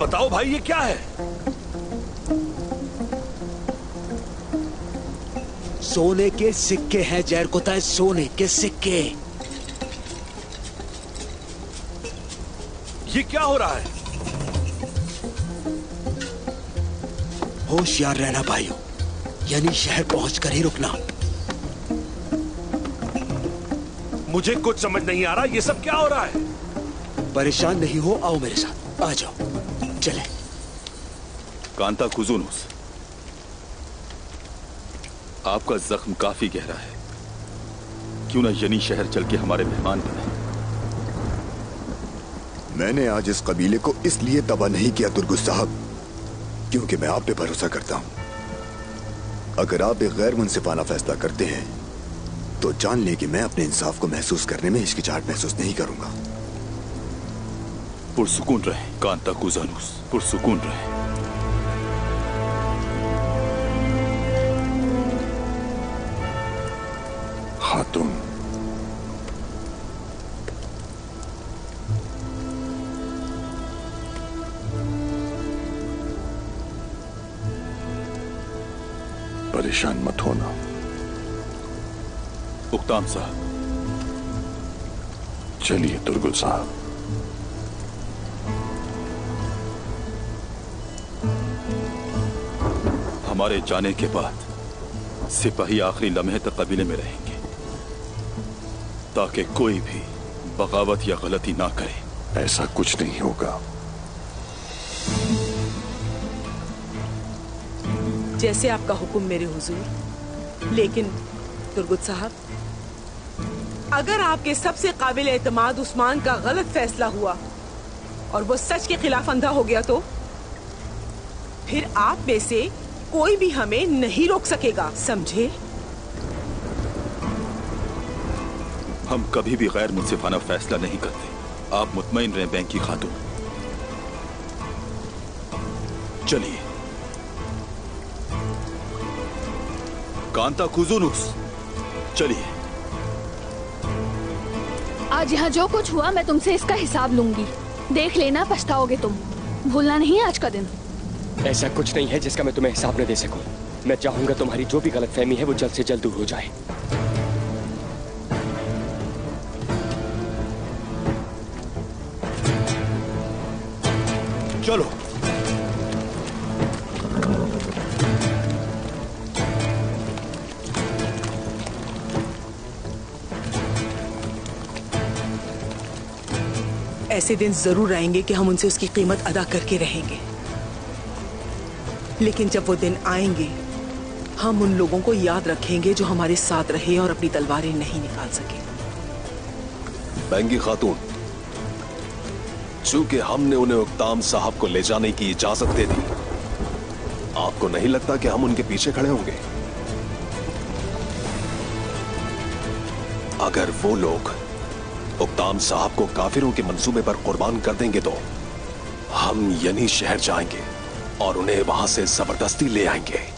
बताओ भाई, ये क्या है? सोने के सिक्के हैं जैर कोताय सोने के सिक्के। ये क्या हो रहा है? होशियार रहना भाइयों, यानी शहर पहुंचकर ही रुकना। मुझे कुछ समझ नहीं आ रहा, ये सब क्या हो रहा है? परेशान नहीं हो, आओ मेरे साथ, आ जाओ। चले। कांता कुजुनुस आपका जख्म काफ़ी गहरा है। क्यों ना यनी शहर चल के हमारे मेहमान बने? मैंने आज इस कबीले को इसलिए तबाह नहीं किया दुर्गुस साहब क्योंकि मैं आप पे भरोसा करता हूँ। अगर आप एक गैर मुनसिफाना फैसला करते हैं तो जान लें कि मैं अपने इंसाफ को महसूस करने में हिचकिचाहट महसूस नहीं करूँगा। पुरसुकून रहे कांता कुजानुस पुरसुकून रहे। खातून परेशान मत होना। उक्ताम साहब। चलिए दुर्गुल साहब। हमारे जाने के बाद सिपाही आखिरी लम्हे तक कबीले में रहेंगे ताकि कोई भी बगावत या गलती ना करे। ऐसा कुछ नहीं होगा। जैसे आपका हुक्म मेरे हुजूर लेकिन तुर्गुत साहब अगर आपके सबसे काबिल एतमाद उस्मान का गलत फैसला हुआ और वो सच के खिलाफ अंधा हो गया तो? फिर आप में से कोई भी हमें नहीं रोक सकेगा समझे? हम कभी भी गैर मुनसिफाना फैसला नहीं करते। आप मुतमिन रहे बैंक की खातून। चलिए। कांता कुजुनुस चलिए। आज यहाँ जो कुछ हुआ मैं तुमसे इसका हिसाब लूँगी। देख लेना पछताओगे तुम। भूलना नहीं आज का दिन। ऐसा कुछ नहीं है जिसका मैं तुम्हें हिसाब न दे सकूँ। मैं चाहूँगा तुम्हारी जो भी गलत फहमी है वो जल्द से जल्द दूर हो जाए। चलो। ऐसे दिन ज़रूर आएँगे कि हम उनसे उसकी कीमत अदा करके रहेंगे। लेकिन जब वो दिन आएँगे, हम उन लोगों को याद रखेंगे जो हमारे साथ रहे और अपनी तलवारें नहीं निकाल सके। बैंगी खातून, चूँकि हमने उन्हें उक्ताम साहब को ले जाने की इजाज़त दे दी, आपको नहीं लगता कि हम उनके पीछे खड़े होंगे? अगर वो लोग उक्ताम साहब को काफिरों के मंसूबे पर कुर्बान कर देंगे तो हम यनी शहर जाएँगे। और उन्हें वहाँ से ज़बरदस्ती ले आएँगे।